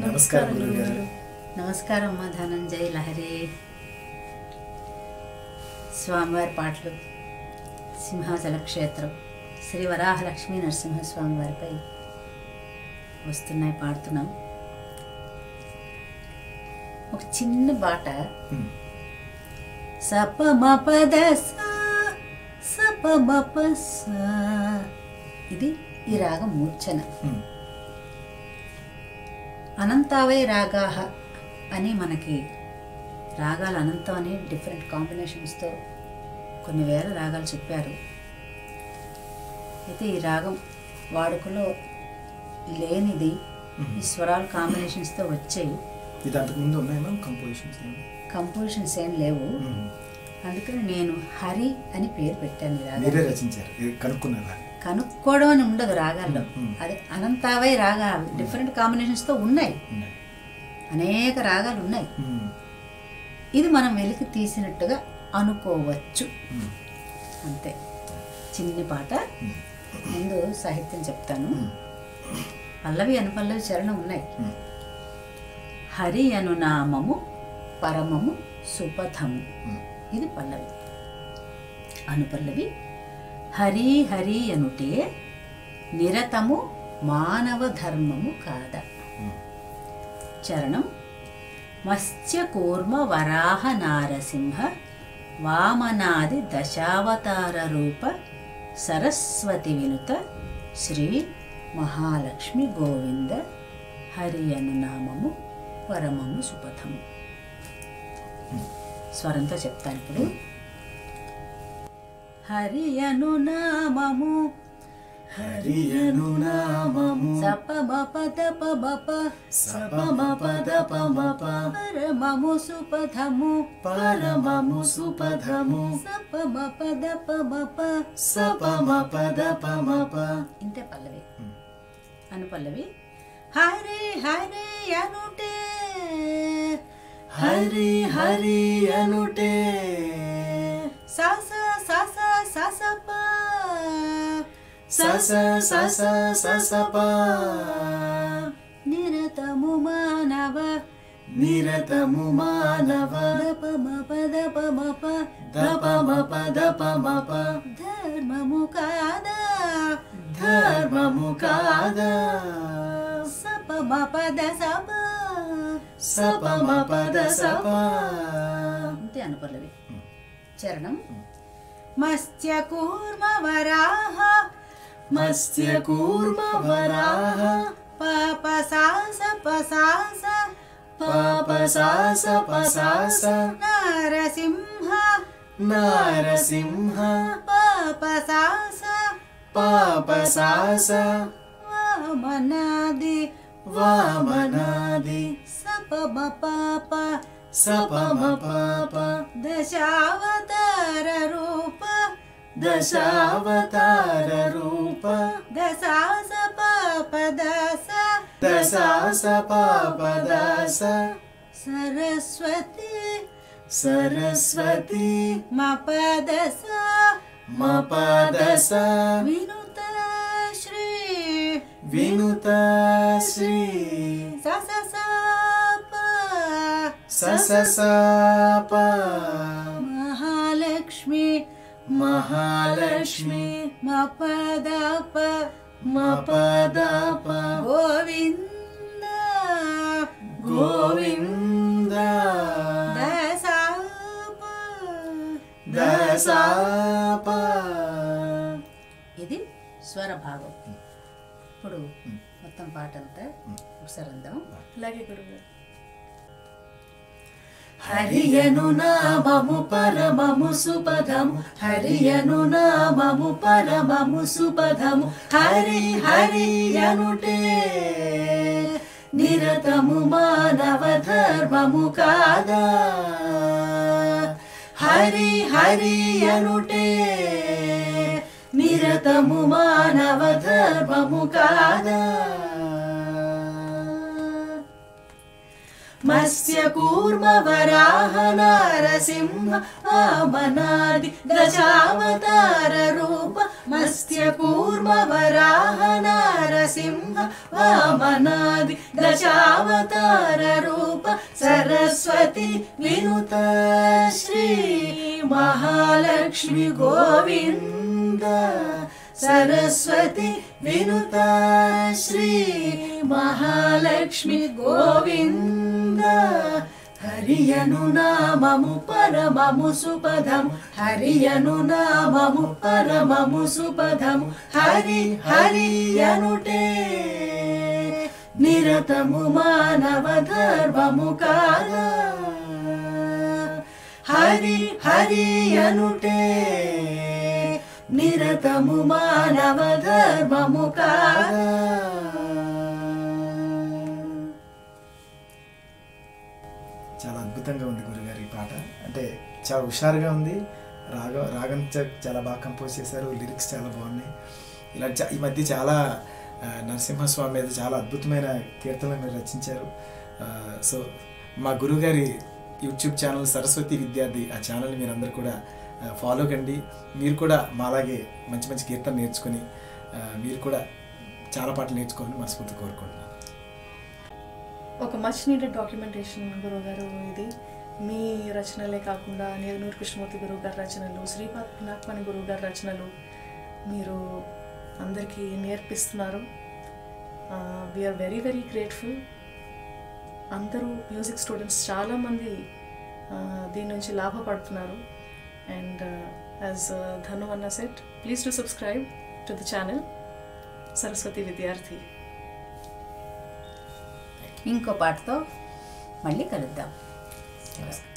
నమస్కారం గురుగారు నమస్కారం అమ్మా ధనంజయ్ లహరి స్వామివారి పాటలు సింహాచల క్షేత్రం శ్రీ వరాహ లక్ష్మీ నరసింహస్వామి వారిపై వస్తున్నాయి పాడుతున్నాం ఒక చిన్న బాట హ్మ్. సప మపద సప మప స. ఇది ఈ రాగం మూర్ఛన. అనంతావై రాగాహ అని మనకి రాగాలు అనంతం అని డిఫరెంట్ కాంబినేషన్స్తో కొన్ని వేల రాగాలు చెప్పారు. అయితే ఈ రాగం వాడుకలో లేనిది ఈ స్వరాలు కాంబినేషన్స్తో వచ్చాయి. కంపోజిషన్స్ కంపోజిషన్స్ ఏం లేవు. అందుకని నేను హరి అని పేరు పెట్టాను. రచించారు. కనుక్కున్నారా కనుక్కోవడం అని ఉండదు రాగాల్లో. అదే అనంతావై రాగా డిఫరెంట్ కాంబినేషన్స్తో ఉన్నాయి ఉన్నాయి. అనేక రాగాలు ఉన్నాయి. ఇది మనం వెలికి తీసినట్టుగా అనుకోవచ్చు. అంతే చిన్ని పాట. ముందు సాహిత్యం చెప్తాను. పల్లవి అనుపల్లవి చరణం ఉన్నాయి. హరి అను నామము పరమము సుపథము. ఇది పల్లవి అనుపల్లవి హరి హరి అనుటే నిరతము మానవ ధర్మము కాద. చరణం. మత్స్యకూర్మ వరాహ నారసింహ వామనాది దశావతార రూప సరస్వతి వినుత శ్రీ మహాలక్ష్మి గోవింద హరి అను నామము పరమము సుపథము. స్వరంతో చెప్తాను ఇప్పుడు. హరి అను నామము. హరి అను నామము సప పద ప సపమపదపమప పరమము సుపథము. పరమము సుపథము. సప పద ప సపమపదపమప ఇంతే పల్లవి. అను పల్లవి. హరి హరి అనుటే. హరి హరి అనుటే. సస సస ససప నిరతము మానవ నిరతము మానవ దపమ పదపమప దపమపదపమప ధర్మము కాదా ధర్మము కాదా సపమ పద సప సపమపద సప అంతే అను పల్లవి చరణం మత్స్య కూర్మ వరాహ मत्स्यकूर्म भराः पाप सा स नारसिंह। पाप सा स वामनादि। नारसिंहा नारसिंहा पाप। सा पाप। सासा वानादि दशावतार रूप दशा स पापदासा दशा स पापदासा सरस्वती सरस्वती। मपदस मपदस विनुत श्री। विनुत श्री। स स सा प महालक्ष्मी। మహాలక్ష్మి మహాలక్ష్మి మపదప మపదప గోవింద గోవింద దశాప ఇది స్వర భాగం ఇప్పుడు మొత్తం పాట అంతా ఒకసారి అందాం. అలాగే గురువు హరియను నామము పరమము సుపదము హరియను నామము పరమము సుపదము హరి హరి అనుటే నిరతము మానవ ధర్మము కాదా హరి హరి అనుటే నిరతము మానవ ధర్మము కాదా मत्स्य कूर्मवराह नारसिंह आमनादि दशावतार रूप। मत्स्य कूर्मवराह नारसिंह अमनादि दशावतार रूप। सरस्वती विनुत श्री महालक्ष्मी गोविन्द। सरस्वती विनुता श्री श्रीमहालक्ष्मि गोविन्द। हरि अनुनाममु परममु सुपदम्। हरि अनुनाममु परममु सुपदम्। हरि हरियनुटे अनु टे निरतमु मानवधर्ममु काल हरि हरियनुटे మానవ మానవ ధర్మము కాదా చాలా అద్భుతంగా ఉంది గురుగారి ఈ పాట. అంటే చాలా హుషారుగా ఉంది. రాగ రాగం చాలా బాగా కంపోజ్ చేశారు. లిరిక్స్ చాలా బాగున్నాయి. ఇలా ఈ మధ్య చాలా నరసింహస్వామి మీద చాలా అద్భుతమైన కీర్తనలు మీరు రచించారు. సో మా గురుగారి యూట్యూబ్ ఛానల్ సరస్వతి విద్యార్థి ఆ ఛానల్ని మీరందరూ కూడా ఫాలో కండి. మీరు కూడా మాలాగే మంచి మంచి కీర్తన నేర్చుకొని మీరు కూడా చాలా పాటలు నేర్చుకోవాలని మనస్ఫూర్తి కోరుకుంటున్నాను. ఒక మచ్ నీడెడ్ డాక్యుమెంటేషన్ గురువు గారు ఇది మీ రచనలే కాకుండా నేదునూరు కృష్ణమూర్తి గురువు గారి రచనలు శ్రీపాద్ పినాక్మణి గురువు గారి రచనలు మీరు అందరికీ నేర్పిస్తున్నారు. వీఆర్ వెరీ వెరీ గ్రేట్ఫుల్ అందరూ మ్యూజిక్ స్టూడెంట్స్ చాలామంది దీని నుంచి లాభపడుతున్నారు. అండ్ యాజ్ ధను అన్న said please to subscribe to the channel Saraswati Vidyarthi ఇంకో పాటతో మళ్ళీ కలుద్దాం నమస్కారం